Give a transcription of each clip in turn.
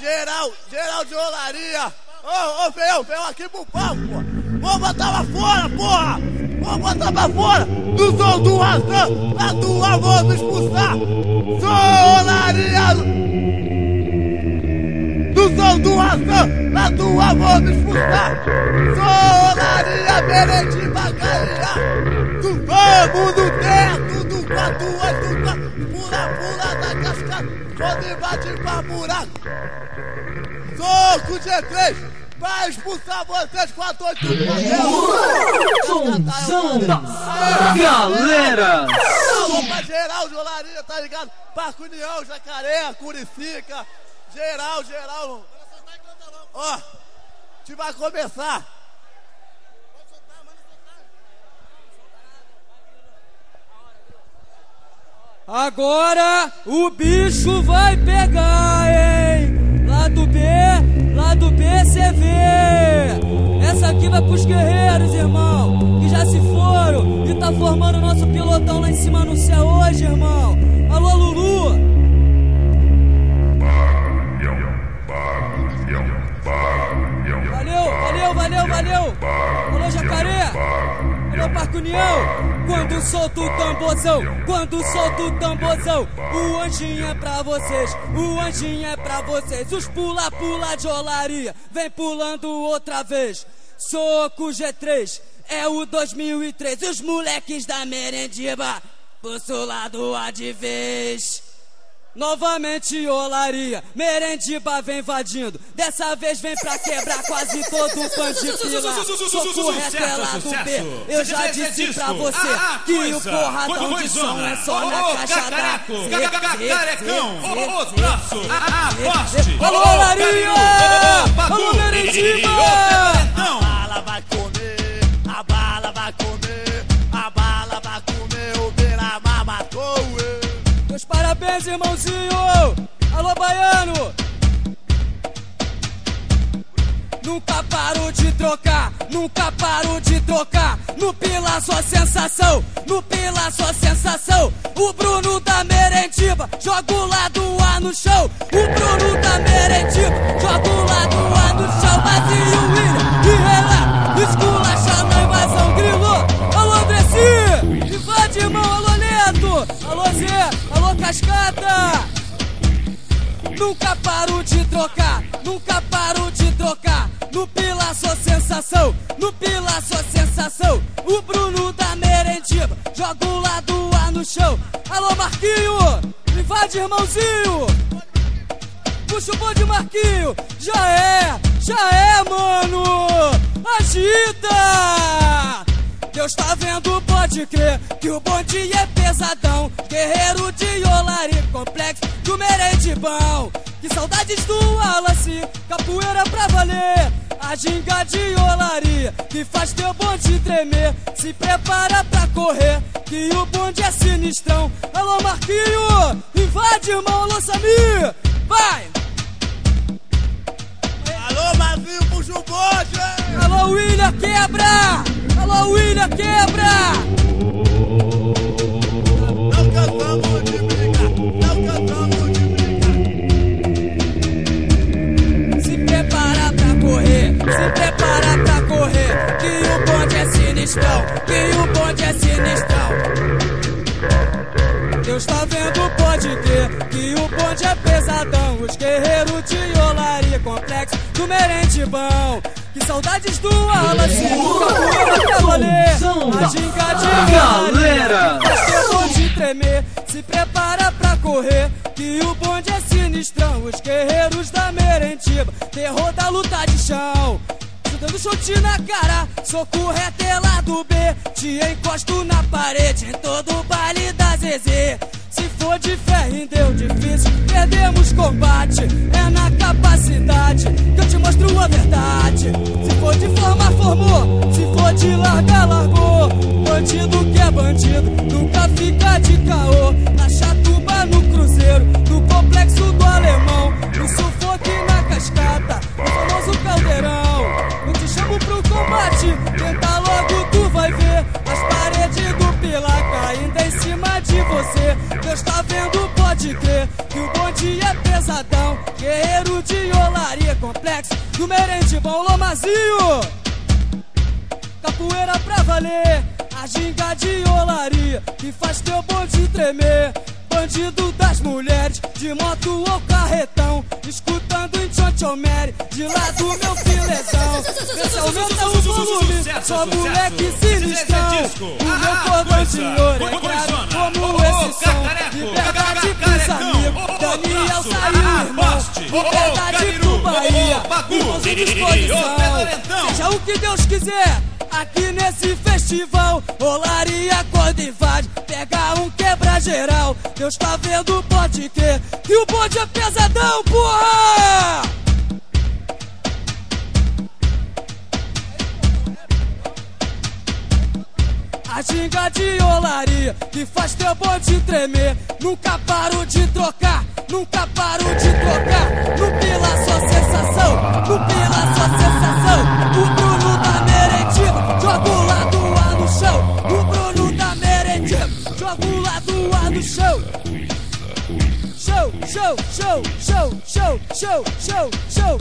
Geral, geral de olaria. Ô, ô, feio, feio aqui pro palco, pô. Vou botar pra fora, porra. Vou botar pra fora. Do som do razão, a tua vou me expulsar. Sou olaria. Do som do razão, a tua vou me expulsar. Sou olaria, merente bacaria. Do fogo do teto, do quatro, do quatro. Pula, pula da cascata. Quando invadir pra buraco. Soco G3 vai expulsar vocês com a dois do da galera! Alô pra geral, Jolaria, tá ligado? Parque União, Jacaré, Curicica, geral, geral. Ó, a gente vai começar. Agora o bicho vai pegar, hein? Lado B, lado B, cê vê. Essa aqui vai pros guerreiros, irmão, que já se foram e tá formando nosso pilotão lá em cima no céu hoje, irmão. Alô, Lulu. Valeu, valeu, valeu, valeu. Alô, Jacaré. Alô, Parque União. Quando solto o tamborzão, quando solto o tamborzão, o anjinho é pra vocês, o anjinho é pra vocês. Os pula-pula de olaria, vem pulando outra vez. Soco G3, é o 2003. Os moleques da merendiba, pulso lá do A de vez. Novamente olaria, merendiba vem invadindo. Dessa vez vem pra quebrar quase todo o fã de fila. Soco do B. Eu já disse pra você que o porradão de som é só na caixa da Carecão, ô traço, aposte. Alô, olaria! Alô, merendiba! Nunca paro de trocar, nunca paro de trocar. No pila só sensação, no pila só sensação. O Bruno da Merendiba joga o lado A no chão. O Bruno da Merendiba joga o lado A no chão. Vazio William e Renan, esculacha na invasão grilo. Alô, Andressi, invade, irmão, alô, Neto. Alô, Zé, alô, Cascata. Nunca paro de trocar, nunca paro de trocar. Sensação, no pila só sensação. O Bruno da Merendiba joga o lado A no chão. Alô, Marquinho, invade, irmãozinho. Puxa o bonde, Marquinho. Já é, já é, mano. Agita. Deus tá vendo, pode crer que o bonde é pesadão. Guerreiro de Olari, complexo do Merendibão. Que saudades do Wallace, capoeira pra. A ginga de olaria que faz teu bonde tremer. Se prepara pra correr, que o bonde é sinistrão. Alô, Marquinho, invade, irmão, alô, Samir. Vai! Alô, Mazinho, puxa o bote! Alô, William, quebra! Alô, William, quebra! Que o bonde é sinistrão. Deus tá vendo, pode crer que o bonde é pesadão. Os guerreiros de olaria, complexo do merendibão. Que saudades do Wallace, pra valer. A ginga de Galera! Faz bonde tremer, se prepara pra correr. Que o bonde é sinistrão. Os guerreiros da merentiba, terror da luta de chão. Dando chute na cara, soco retelado B. Te encosto na parede em todo o baile da Zezé. Se for de ferro deu difícil, perdemos combate. É na capacidade que eu te mostro a verdade. Se for de forma, formou. Se for de largar, largou. Bandido que é bandido, Deus tá vendo, pode crer, que o bonde é pesadão. complexo do Merendibão Lomazinho. Capoeira pra valer, a ginga de olaria que faz teu bonde tremer. Bandido das mulheres, de moto ou carretão, escutando em Chonchomere, de lado meu filetão. Esse aumenta o volume, só moleque sinistrão. O meu cordão de ouro é como Liberdade pro Bahia, irmãos em disposição. Seja o que Deus quiser. Aqui nesse festival, rolaria quando invade, pega um quebra geral. Deus tá vendo, pode ter, que o bonde é pesadão, porra! A ginga de olaria que faz teu bonde tremer. Nunca paro de trocar, nunca paro de trocar. No pila só sensação, no pila só sensação. O Bruno da merendiva joga o lado A no chão. O Bruno da merendiva joga o lado A no chão. Show, show, show, show, show, show, show, show.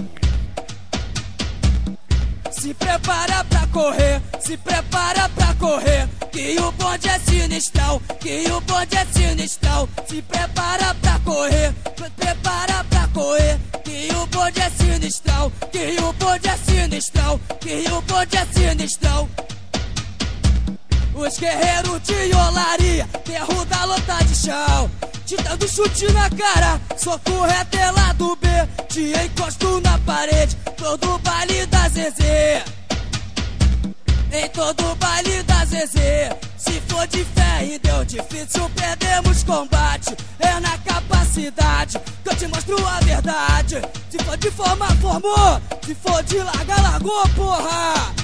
Se prepara pra correr, se prepara pra correr. Que o bonde é sinistrão, que o bonde é sinistrão. Se prepara pra correr, se prepara pra correr. Que o bonde é sinistrão, que o bonde é sinistrão, que o bonde é sinistrão. Os guerreiros de olaria, terro da lota de chão. Te dando chute na cara, soco reto é lá do B. Te encosto na parede, todo baile da Zezé. Em todo baile da Zezé. Se for de fé e deu difícil, perdemos combate. É na capacidade que eu te mostro a verdade. Se for de forma, formou. Se for de larga, largou, porra.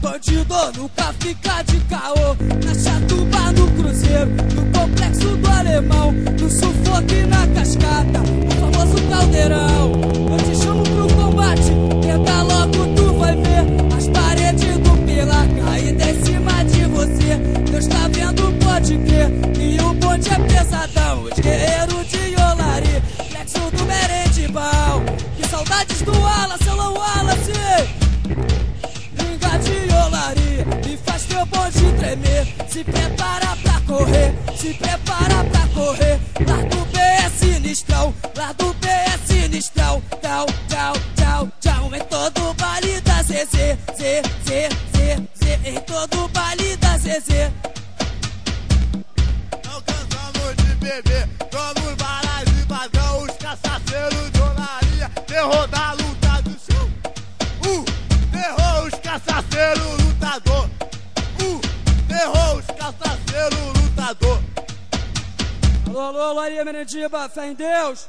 Bandido, nunca fica de caô. Na chatuba, no cruzeiro, no complexo do alemão. No sufoque na cascata, o famoso caldeirão. Eu te chamo pro combate, tenta logo, tu vai ver. As paredes do pilar caindo em cima de você. Deus tá vendo, pode crer. E o bonde é pesadão. Os guerreiros de Yolari, flexo do Merendibal. Que saudades do Se prepara pra correr, se prepara pra correr. Lá do B é sinistrão, lá do B é sinistrão. Tchau, tchau, tchau, tchau. Em todo baile da ZZ, Z, Z, Z, Z. Em todo baile da ZZ. Não cansamos de beber, vamos varas e vazão, os cacaceiros de olaria, terror alô, alô, Maria Merendiba, fé em Deus.